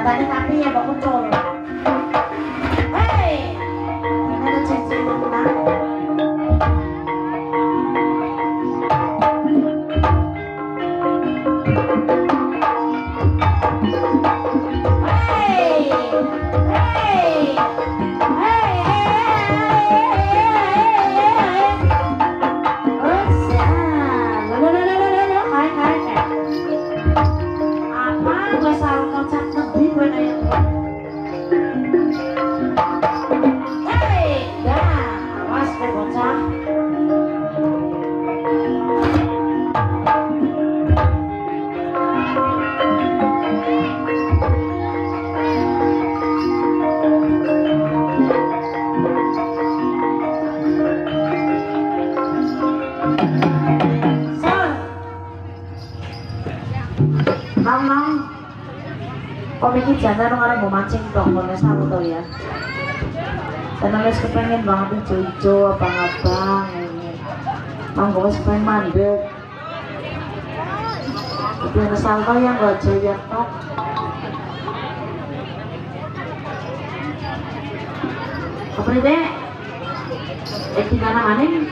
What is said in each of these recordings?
Katanya tapi yang bakal cowok Hei Gimana cincin menang? Om iki jangan orang mau mancing dong, kono saru to ya. Dan wis kepengen banget hijau-hijau abang-abang ini. Mangga wis pengen mandek. Tapi resal to yang gak jaya tok. Apa ini? Eh, di mana mana?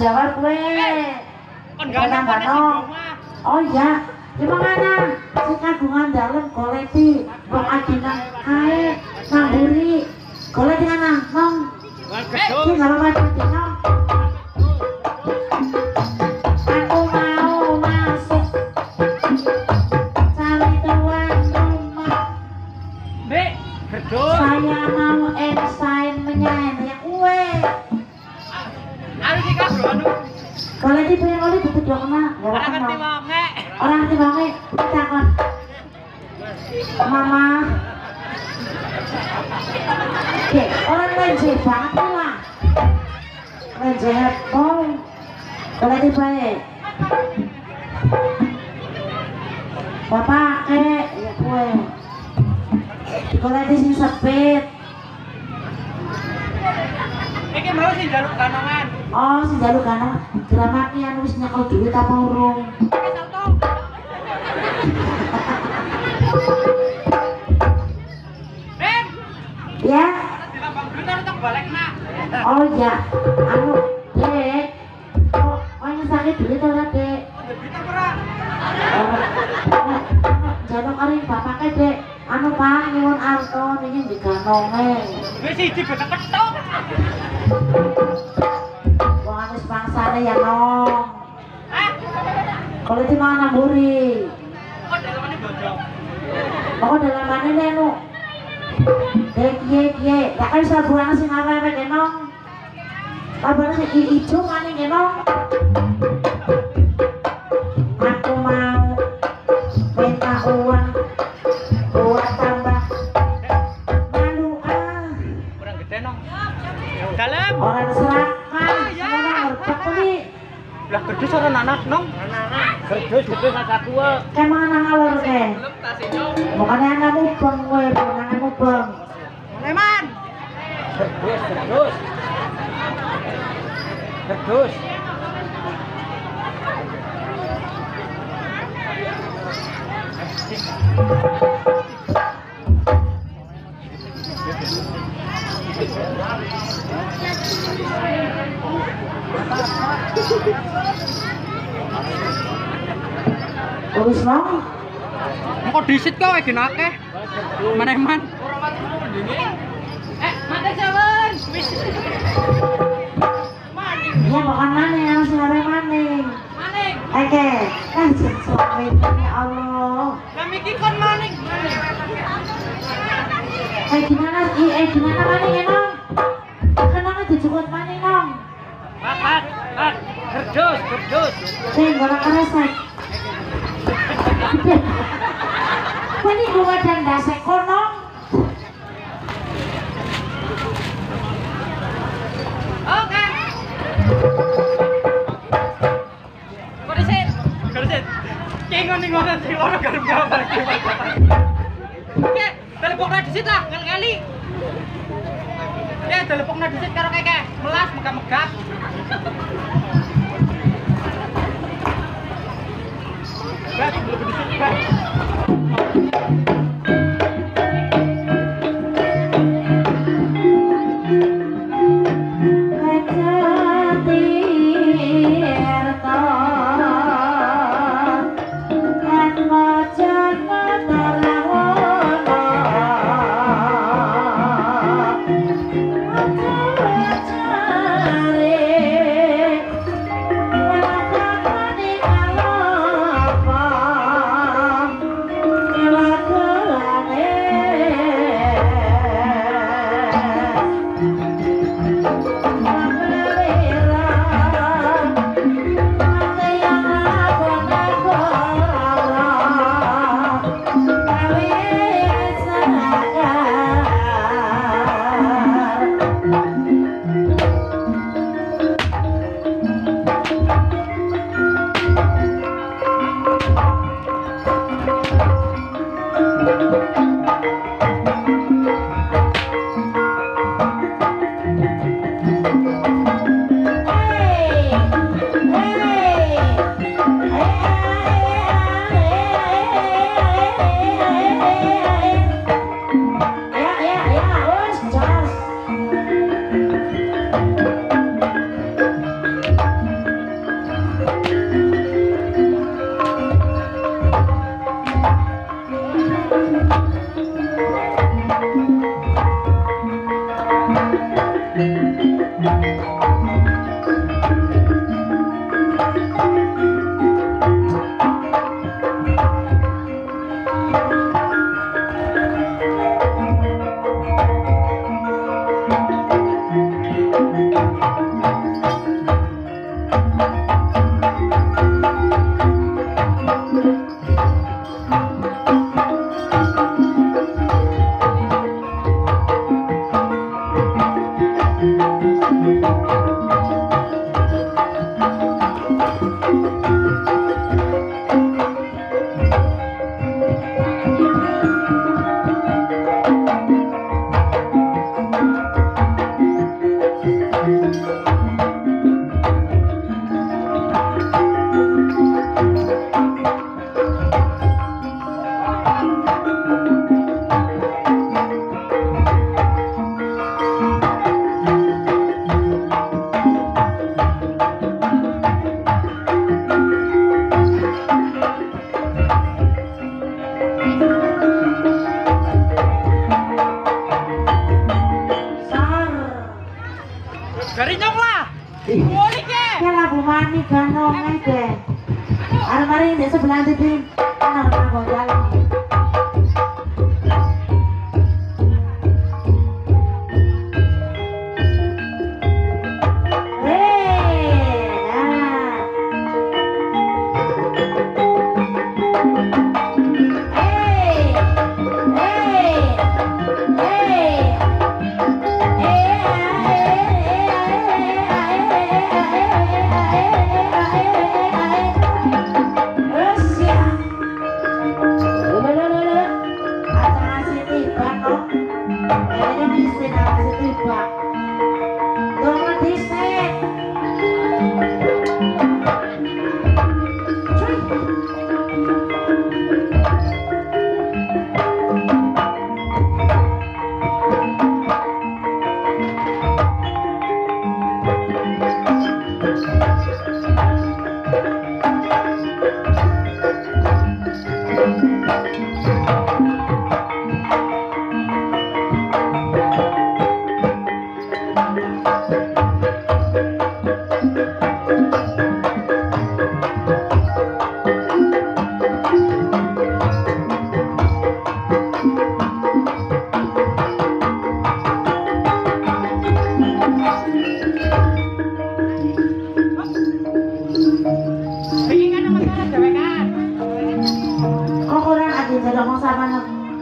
Jawab gue. Rumah. Oh iya, gimana? Si kagungan dalam koleti, bang adina kae, namburi, koleti mana? Nong, Wal si gedung. nggak apa-apa nong. Aku mau masuk cari tuan rumah. Mbek, gedung. Saya mau Koleti punya koleti tutup dong na, nggak Ora apa-apa. ngerti wonge. Orang ngerti banget, takon. Mama. Oke, orang lenje banget lah. Lenje hepong. Kalau di baik. Bapak ke, ya kue. Kalau di sini sepit. Iki mau sih jaluk ganongan. Oh, si jaluk kanan. dramatnya wis nyekel duit apa urung ya? Oh ya. Anu dek. Kok oh, sakit duit ora dek jangan kali bapaknya dek. Anu pak nyuwun arto ini di ganonge. wis iji betul-betul sana ya nong kulitnya mana buri? Oh dalamannya nih nong dek ye ye ya kan bisa kurang sih ngapa ya nong kabarnya sih ijo mana nih nong aku mau minta uang kerja sama anak nong. dong kerja kerja sama tua emang anak ngalor ke bukan yang kamu bang gue bukan yang kamu bang Leman! Kerdus kerdus kerdus Thank you. Nong, Kok disit kau kayak gini akeh? Mana man? Eh, mati jalan. Wis. Maning, ya bukan mana yang sehari maning. maning. Oke, kan suami ya Allah. Kami iki kon maning. Eh gimana, i- eh gimana maning ya nong? Kenapa dijemput maning nong? Makan, makan. Gerdus. Sih, gak keresek. Kau ini gua dan dasek konong. Oke. Disit? Kok disit? Kayak ngono orang garap gambar. Oke, telepoknya disit lah, kali-kali. Ya, telepoknya disit karo kayak melas Back, look at the back.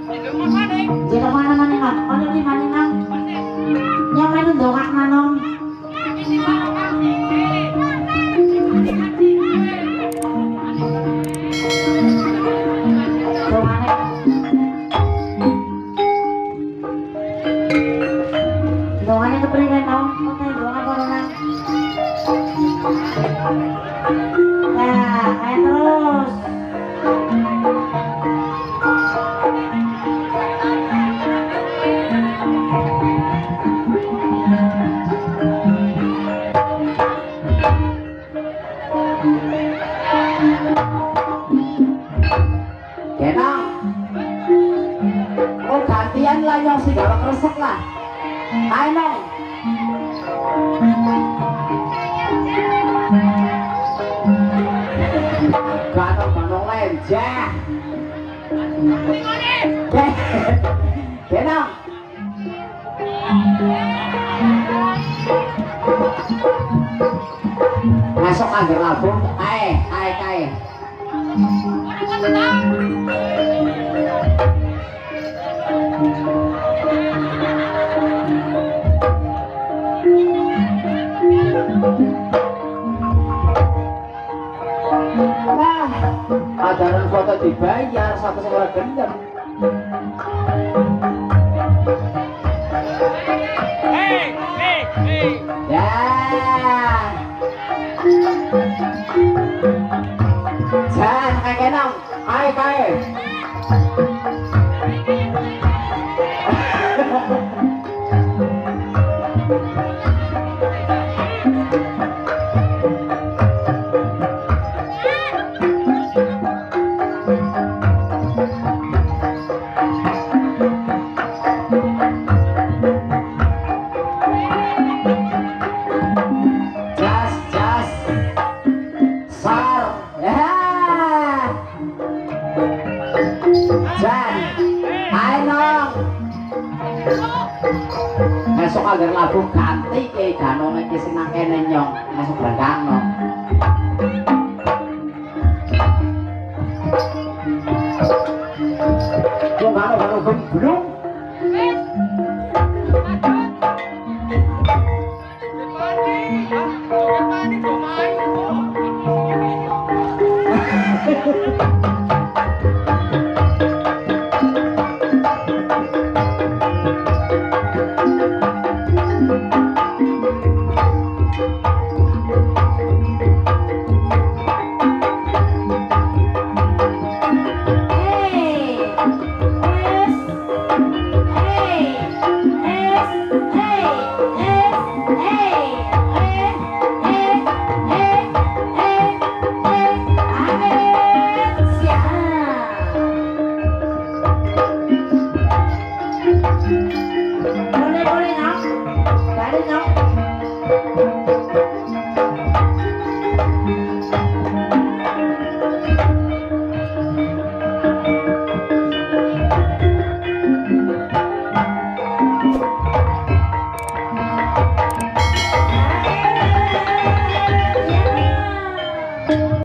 Jika mana mana, mana di mana? Yang mana dongak manong? Si gawak resek lah. Ayo nong. Ganong ganong lenjeh. Kenang. Masuk anggar labu. Ae, ae, ae. Nah, foto dibayar satu sekolah gendam. agar lagu ganti ke janone ke sinang kene nyong masuk berangkano Yo mano mano gum